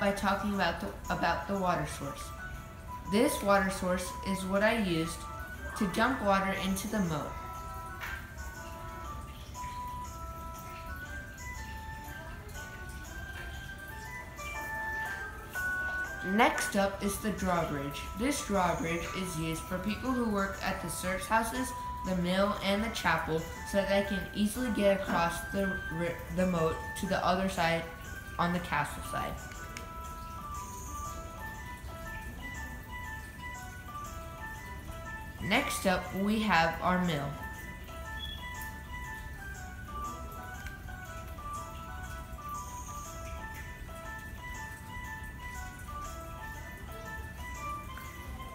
by talking about the, about the water source. This water source is what I used to dump water into the moat. Next up is the drawbridge. This drawbridge is used for people who work at the serfs' houses, the mill, and the chapel so that they can easily get across the, the moat to the other side on the castle side. Next up, we have our mill.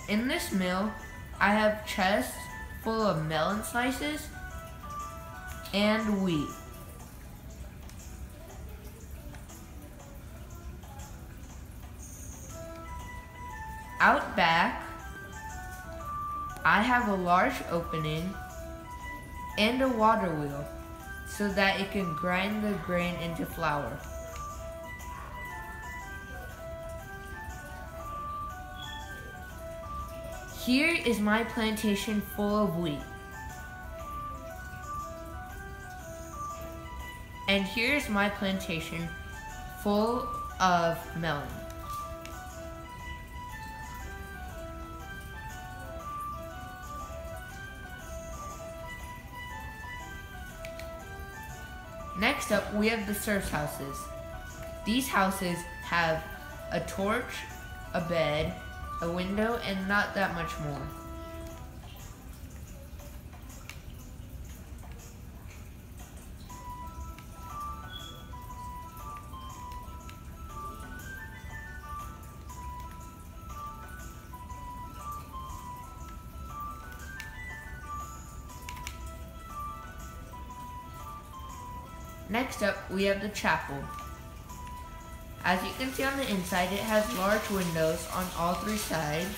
In this mill, I have chests full of melon slices and wheat. I have a large opening and a water wheel so that it can grind the grain into flour. Here is my plantation full of wheat. And here's my plantation full of melon. Up, we have the serfs' houses. These houses have a torch, a bed, a window, and not that much more. Next up, we have the chapel. As you can see on the inside, it has large windows on all three sides.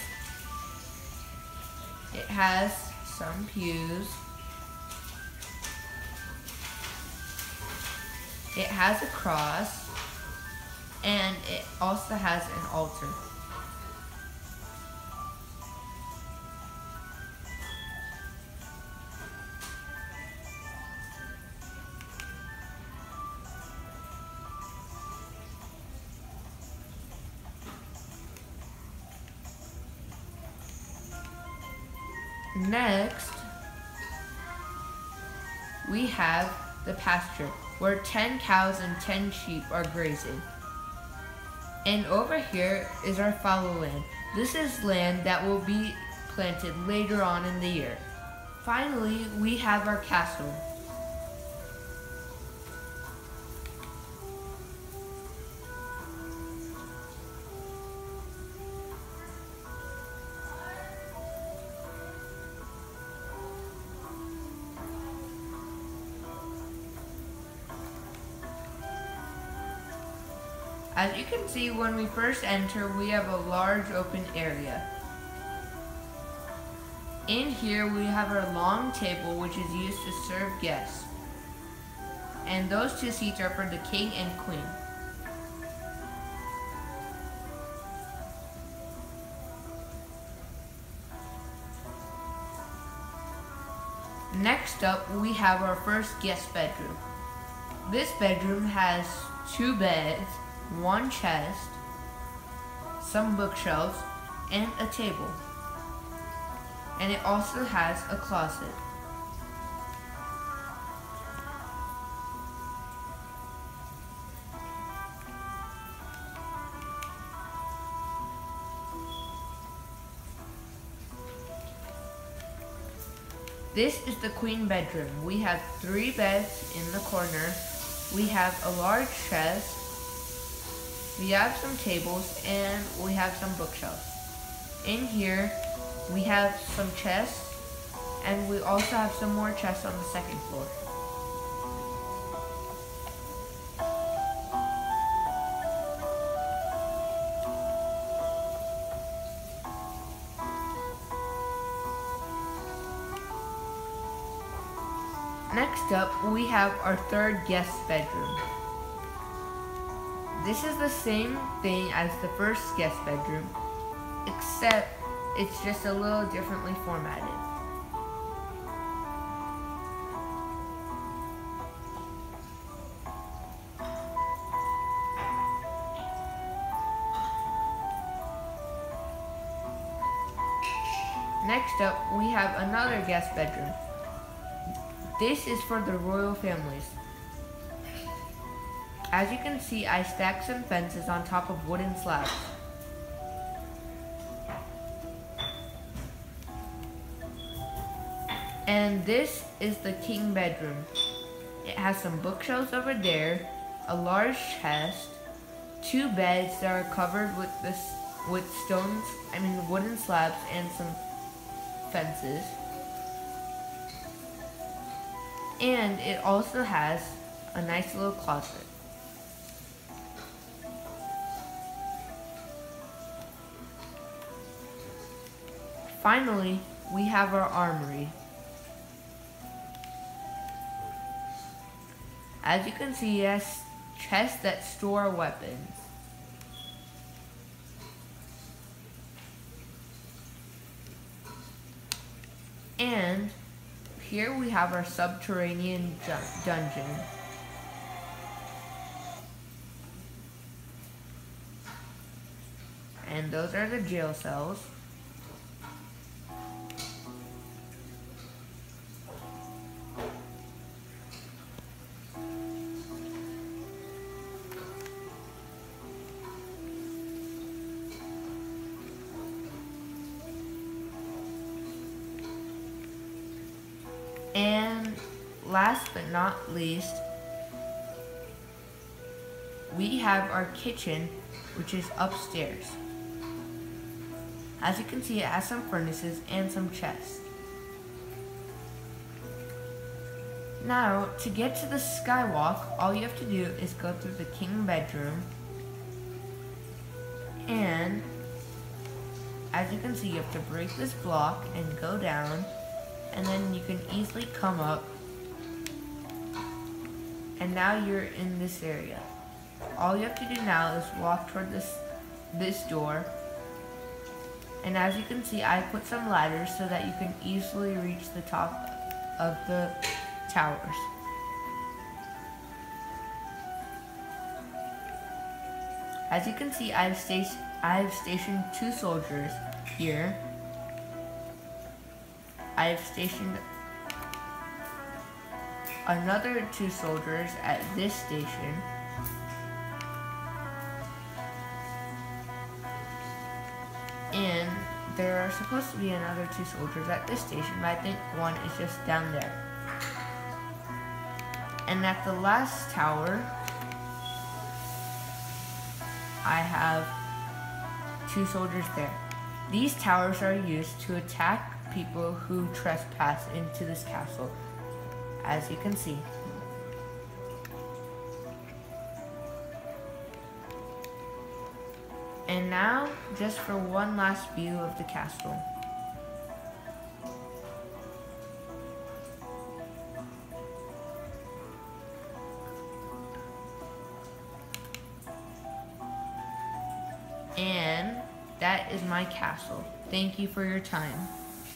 It has some pews. It has a cross. And it also has an altar. Next, we have the pasture, where 10 cows and 10 sheep are grazing. And over here is our fallow land. This is land that will be planted later on in the year. Finally, we have our castle. As you can see, when we first enter, we have a large open area. In here, we have our long table, which is used to serve guests. And those two seats are for the king and queen. Next up, we have our first guest bedroom. This bedroom has two beds, one chest, some bookshelves, and a table. And it also has a closet. This is the queen bedroom. We have three beds in the corner. We have a large chest, we have some tables and we have some bookshelves. In here, we have some chests and we also have some more chests on the second floor. Next up, we have our third guest bedroom. This is the same thing as the first guest bedroom, except it's just a little differently formatted. Next up, we have another guest bedroom. This is for the royal families. As you can see, I stacked some fences on top of wooden slabs. And this is the king bedroom. It has some bookshelves over there, a large chest, two beds that are covered with this with stones, I mean wooden slabs and some fences. And it also has a nice little closet. Finally, we have our armory. As you can see, has chests that store weapons. And here we have our subterranean dungeon. And those are the jail cells. Last but not least, we have our kitchen, which is upstairs. As you can see, it has some furnaces and some chests. Now, to get to the skywalk, all you have to do is go through the king bedroom. And, as you can see, you have to break this block and go down and then you can easily come up and now you're in this area. All you have to do now is walk toward this this door and as you can see I put some ladders so that you can easily reach the top of the towers. As you can see I've, I've stationed two soldiers here I have stationed another two soldiers at this station. And there are supposed to be another two soldiers at this station, but I think one is just down there. And at the last tower, I have two soldiers there. These towers are used to attack people who trespass into this castle, as you can see. And now, just for one last view of the castle. And that is my castle. Thank you for your time.